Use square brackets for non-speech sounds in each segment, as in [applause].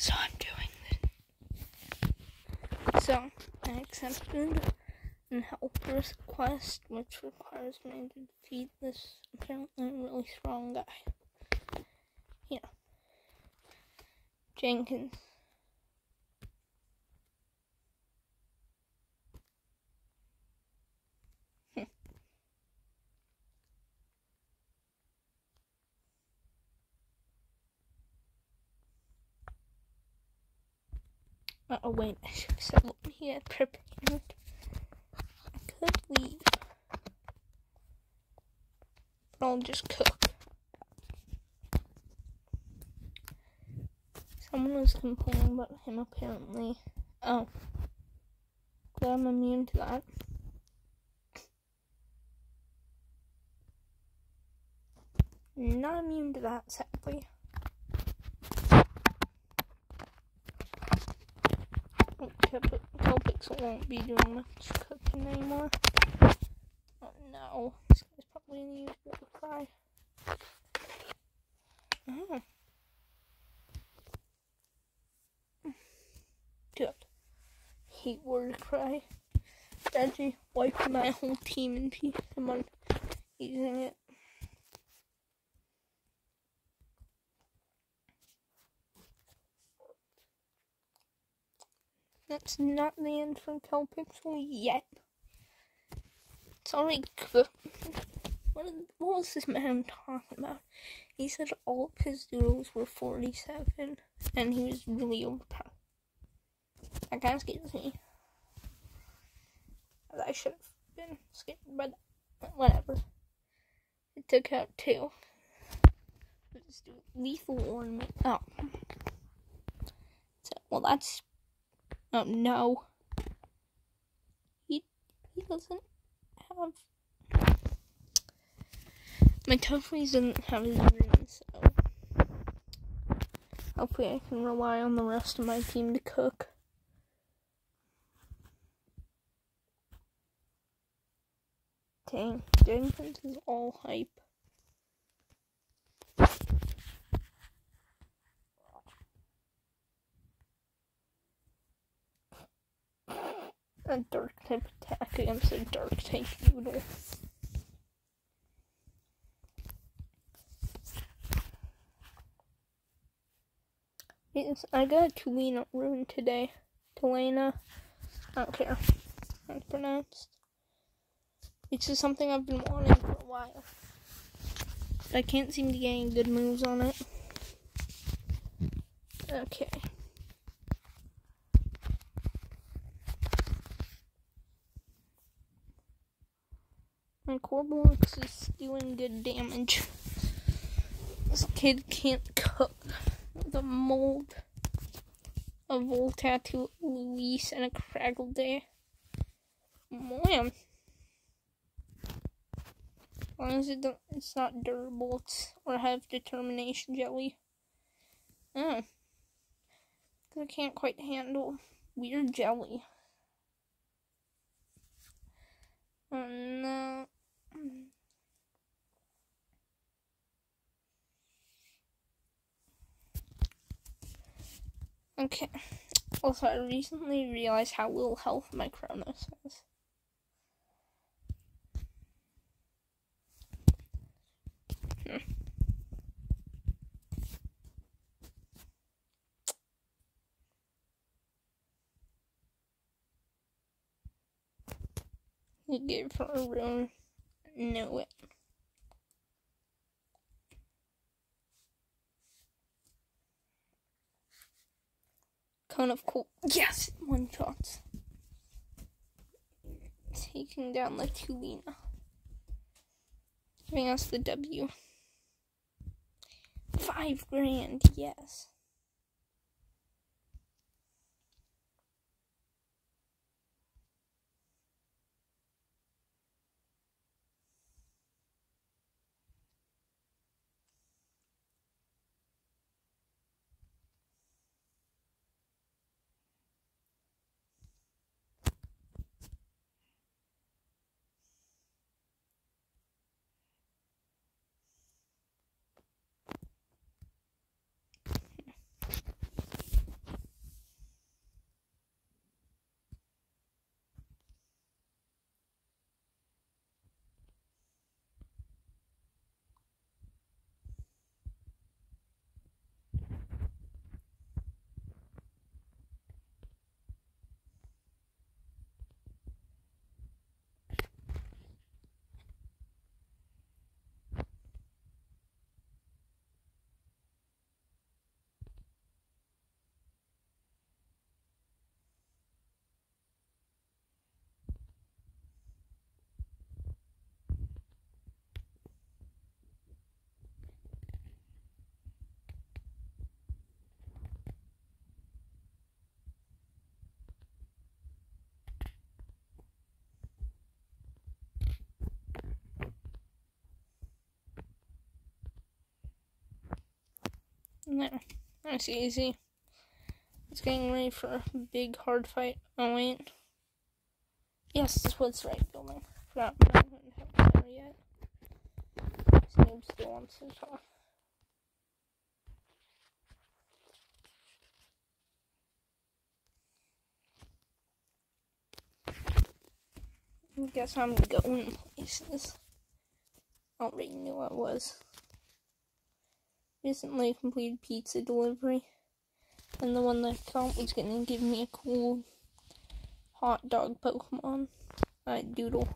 So I'm doing this. So I accepted an help request, which requires me to defeat this apparently really strong guy. Yeah. Jenkins. Oh wait, I should have said what uh, he had prepared. I could leave. But I'll just cook. Someone was complaining about him apparently. Oh. Glad I'm immune to that. Not immune to that, sadly. Kelpix won't be doing much cooking anymore. Oh no, this guy's probably gonna use the cry. Mm-hmm. Oh. Good. Hate word cry. Reggie wiped my whole team in peace. Come on, using it. That's not the end for Kelpixel yet. Sorry. What, what was this man talking about? He said all of his doodles were 47 and he was really overpowered. That kind of scares me. I should have been scared that. Whatever. It took out two. Let's do lethal ornament. Oh. So, well, that's Oh no. He he doesn't have my Tophees doesn't have his room, so hopefully I can rely on the rest of my team to cook. Dang, Jenkins is all hype. A dark type attack against a dark type noodle. Yes, I got a Tulina rune today. Tulena. I don't care how it's pronounced. It's just something I've been wanting for a while. But I can't seem to get any good moves on it. Okay. And Corblux is doing good damage. This kid can't cook. The mold a of Voltattoo Luis and a Craggle Day. Man. As long as it it's not durable or have determination jelly. Oh. I can't quite handle weird jelly. Oh no. Okay. Also, I recently realized how little health my Chronos has. Hmm. You gave her a rune. Know it. Cone of cool. Yes, one shot. Taking down the Tulina. Giving us the W. Five grand, yes. There. That's easy. It's getting ready for a big hard fight. Oh wait. Yes, this was right building. Forgot there yet. Snoop still wants to talk. I guess I'm going places. I already knew I was. Recently completed pizza delivery. And the one that I was gonna give me a cool hot dog Pokemon. I doodle.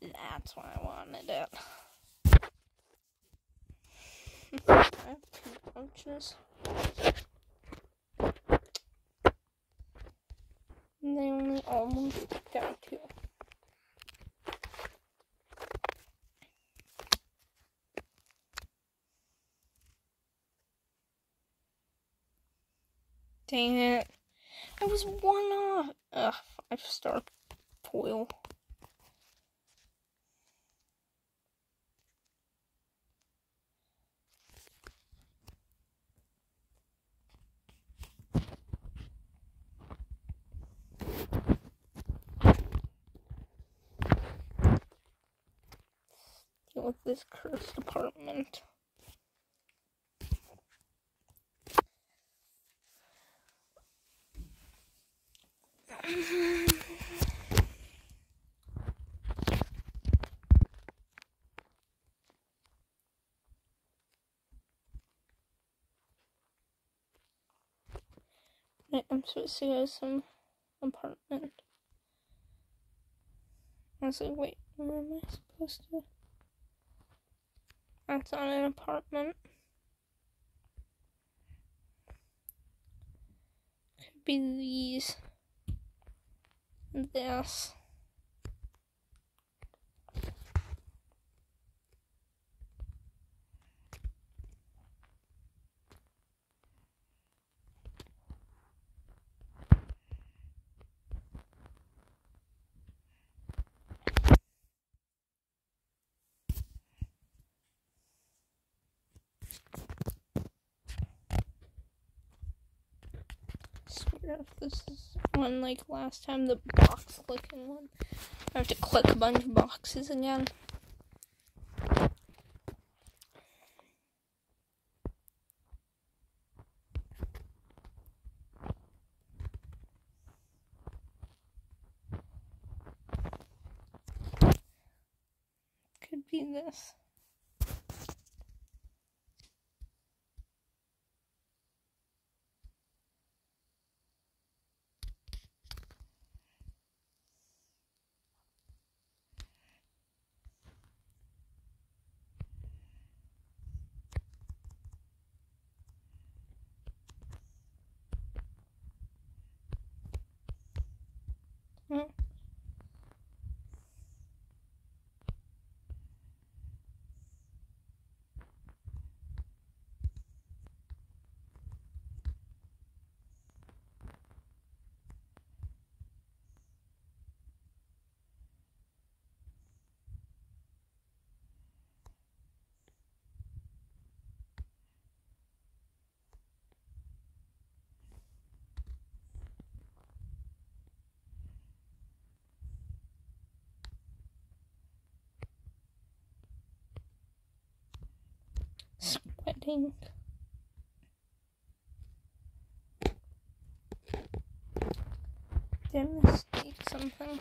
That's why I wanted it. [laughs] I have two pouches. And they only almost got two. Dang it. I was one off. Ugh, five star foil. With this cursed apartment. I'm supposed to go to some apartment. I was like, wait, where am I supposed to? That's not an apartment. Could be these. This. This is one like last time the box clicking one. I have to click a bunch of boxes again. Could be this. Hmm. Sweating. Did I mistake something?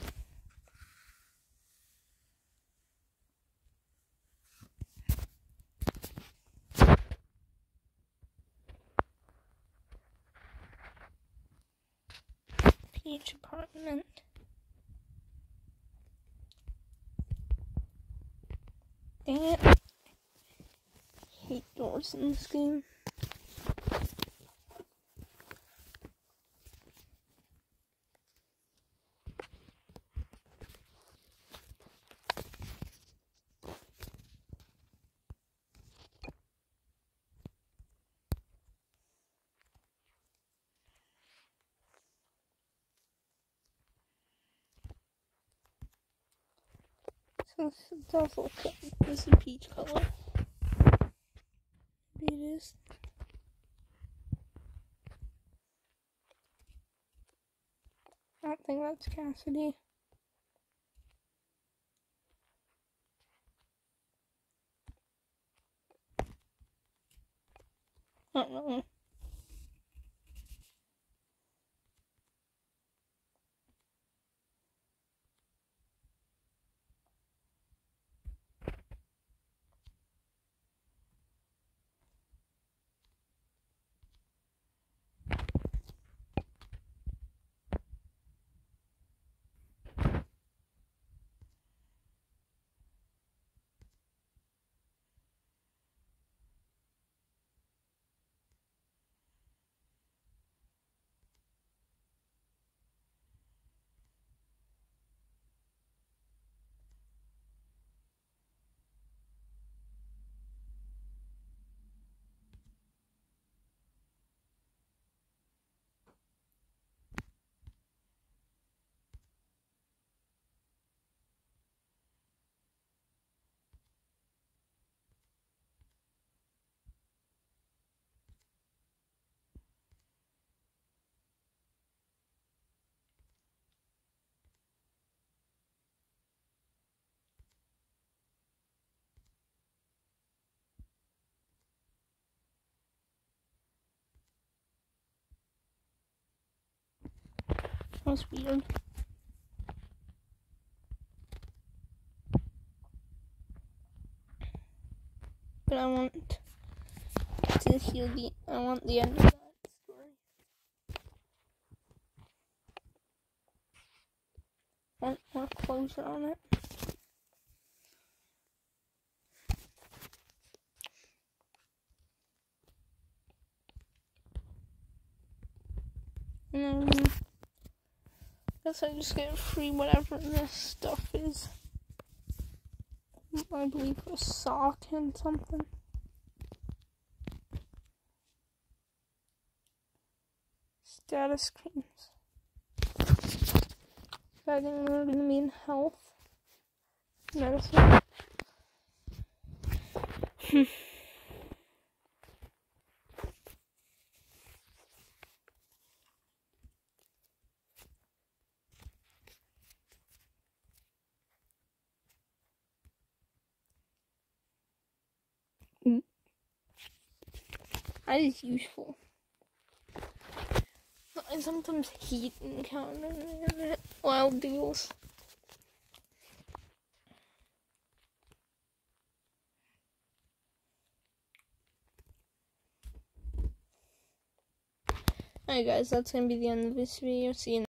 Peach apartment. Dang it in this game. So it does look like this peach color. Maybe. I don't think that's Cassidy. I don't know. That's weird. But I want to hear the I want the end of that story. Want more closure on it. And then guess I just get free whatever this stuff is. I believe a sock and something. Status creams. I think they're gonna mean health. Medicine. [laughs] Mm. That is useful. I sometimes hate encountering wild deals. Alright guys, that's gonna be the end of this video. See you